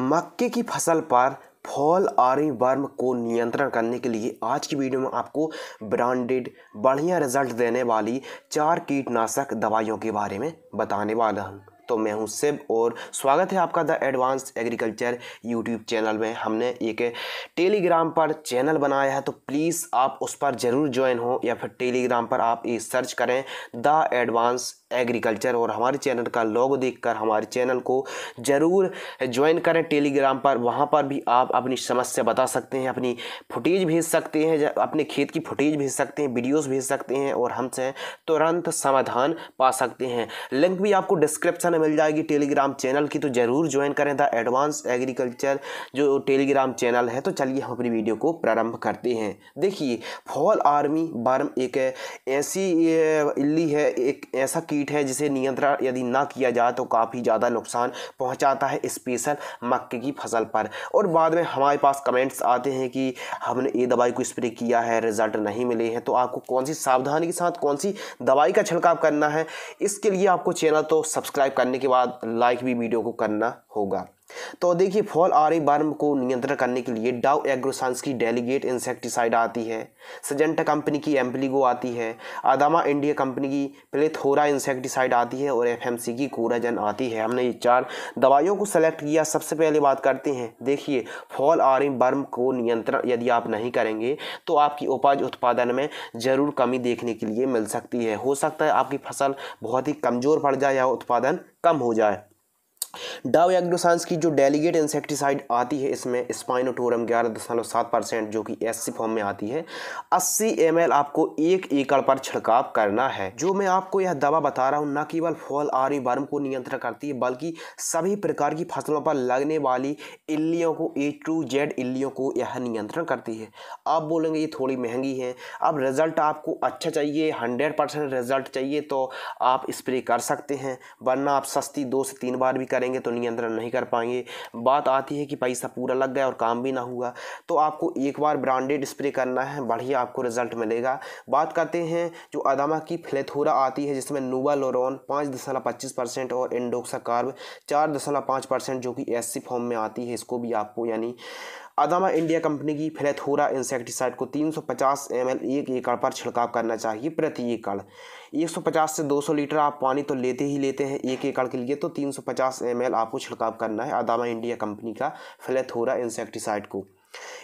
मक्के की फ़सल पर फॉल आरी वर्म को नियंत्रण करने के लिए आज की वीडियो में आपको ब्रांडेड बढ़िया रिज़ल्ट देने वाली चार कीटनाशक दवाइयों के बारे में बताने वाला हूँ। तो मैं हूँ शिव और स्वागत है आपका the advance agriculture YouTube channel में। हमने एक टेलीग्राम पर चैनल बनाया है तो प्लीज़ आप उस पर ज़रूर ज्वाइन हो या फिर टेलीग्राम पर आप ये सर्च करें द एडवांस एग्रीकल्चर और हमारे चैनल का लोगो देखकर हमारे चैनल को ज़रूर ज्वाइन करें टेलीग्राम पर। वहाँ पर भी आप अपनी समस्या बता सकते हैं, अपनी फुटेज भेज सकते हैं अपने खेत की फुटेज भेज सकते हैं, वीडियोस भेज सकते हैं और हमसे तुरंत समाधान पा सकते हैं। लिंक भी आपको डिस्क्रिप्शन में मिल जाएगी टेलीग्राम चैनल की तो ज़रूर ज्वाइन करें द एडवांस एग्रीकल्चर जो टेलीग्राम चैनल है। तो चलिए हम अपनी वीडियो को प्रारंभ करते हैं। देखिए फॉल आर्मी बर्म एक ऐसी इल्ली है, एक ऐसा कीट है जिसे नियंत्रण यदि ना किया जाए तो काफ़ी ज़्यादा नुकसान पहुंचाता है स्पेशल मक्के की फ़सल पर। और बाद में हमारे पास कमेंट्स आते हैं कि हमने ये दवाई को स्प्रे किया है रिज़ल्ट नहीं मिले हैं तो आपको कौन सी सावधानी के साथ कौन सी दवाई का छिड़काव करना है, इसके लिए आपको चैनल तो सब्सक्राइब करने के बाद लाइक भी वीडियो को करना होगा। तो देखिए, फॉल आर बर्म को नियंत्रण करने के लिए डाउ एग्रोसांस की डेलीगेट इंसेक्टिसाइड आती है, सजेंटा कंपनी की एम्पलीगो आती है, आदामा इंडिया कंपनी की प्लेथोरा इंसेक्टिसाइड आती है और एफएमसी की कोराजन आती है। हमने ये चार दवाइयों को सेलेक्ट किया। सबसे पहले बात करते हैं। देखिए, फॉल आर बर्म को नियंत्रण यदि आप नहीं करेंगे तो आपकी उपज उत्पादन में ज़रूर कमी देखने के लिए मिल सकती है। हो सकता है आपकी फ़सल बहुत ही कमज़ोर पड़ जाए या उत्पादन कम हो जाए। डाव एग्रोसांस की जो डेलीगेट इंसेक्टिसाइड आती है, इसमें स्पाइनोटोरम ग्यारह दशमलव सात परसेंट, जो कि एससी फॉर्म में आती है, अस्सी एम आपको एक एकड़ पर छिड़काव करना है। जो मैं आपको यह दवा बता रहा हूँ, न केवल फॉल आरी वर्म को नियंत्रण करती है, बल्कि सभी प्रकार की फ़सलों पर लगने वाली इल्लियों को, ए टू जेड इल्लियों को यह नियंत्रण करती है। आप बोलेंगे, ये थोड़ी महँगी है। अब रिज़ल्ट आपको अच्छा चाहिए, हंड्रेड परसेंट रिज़ल्ट चाहिए तो आप स्प्रे कर सकते हैं, वरना आप सस्ती दो से तीन बार भी करेंगे तो नियंत्रण नहीं कर पाएँगे। बात आती है कि पैसा पूरा लग गया और काम भी ना हुआ तो आपको एक बार ब्रांडेड स्प्रे करना है, बढ़िया आपको रिज़ल्ट मिलेगा। बात करते हैं जो अदामा की फ्लेथोरा आती है, जिसमें नोवालोरॉन पाँच दशमलव पच्चीस परसेंट और इंडोक्सा कार्ब चार दशमलव पाँच परसेंट जो कि एससी फॉर्म में आती है, इसको भी आपको यानी अदामा इंडिया कंपनी की फ्लेथोरा इंसेक्टिसाइड को 350 ml एक एकड़ पर छिड़काव करना चाहिए प्रति एकड़। 150 से 200 लीटर आप पानी तो लेते ही लेते हैं एक एकड़ के लिए तो 350 ml आपको छिड़काव करना है अदामा इंडिया कंपनी का फ्लेथोरा इंसेक्टिसाइड को।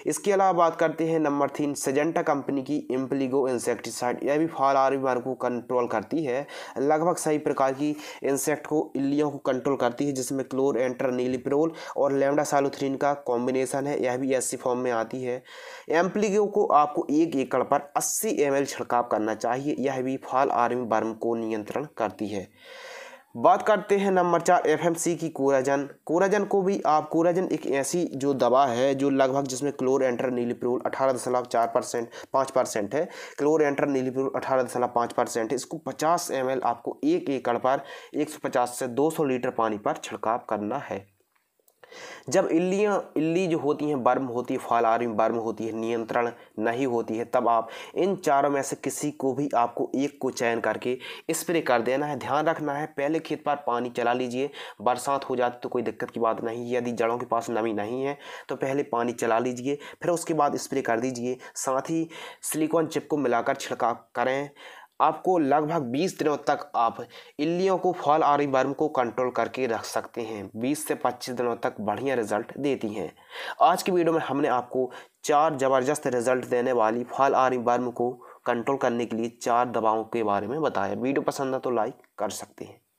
इसके अलावा बात करते हैं नंबर तीन सेजेंटा कंपनी की इम्पलीगो इंसेक्टिसाइड यह भी फाल आर को कंट्रोल करती है। लगभग सही प्रकार की इंसेक्ट को इल्लियों को कंट्रोल करती है, जिसमें क्लोर एंटर नीलिप्रोल और लेमडा सालोथ्रीन का कॉम्बिनेशन है। यह भी ऐसी फॉर्म में आती है। एम्पलीगो को आपको एक एकड़ पर 80 एम छिड़काव करना चाहिए। यह भी फॉल आर्मी बर्म को नियंत्रण करती है। बात करते हैं नंबर चार एफएमसी की कोराजन। कोराजन को भी आप, कोराजन एक ऐसी जो दवा है जो लगभग जिसमें क्लोर एंटर नीलीप्रोल अठारह दशमलव चार परसेंट, पाँच परसेंट है। क्लोर एंटर नीलीप्रोल अठारह दशमलव पाँच परसेंट है। इसको पचास एम आपको एक एकड़ पर एक सौ पचास से दो सौ लीटर पानी पर छिड़काव करना है। जब इल्लियाँ, इल्ली जो होती हैं, बर्म होती है फालारी बर्म होती है, नियंत्रण नहीं होती है, तब आप इन चारों में से किसी को भी आपको एक को चयन करके स्प्रे कर देना है। ध्यान रखना है, पहले खेत पर पानी चला लीजिए। बरसात हो जाती तो कोई दिक्कत की बात नहीं। यदि जड़ों के पास नमी नहीं है तो पहले पानी चला लीजिए, फिर उसके बाद स्प्रे कर दीजिए। साथ ही सिलिकॉन चिप को मिलाकर छिड़काव करें। आपको लगभग 20 दिनों तक आप इल्लियों को फॉल आरी बर्म को कंट्रोल करके रख सकते हैं। 20 से 25 दिनों तक बढ़िया रिज़ल्ट देती हैं। आज की वीडियो में हमने आपको चार ज़बरदस्त रिज़ल्ट देने वाली फॉल आरी बर्म को कंट्रोल करने के लिए चार दवाओं के बारे में बताया। वीडियो पसंद है तो लाइक कर सकते हैं।